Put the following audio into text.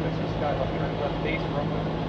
traffic, so Skyhawk turn left base runway.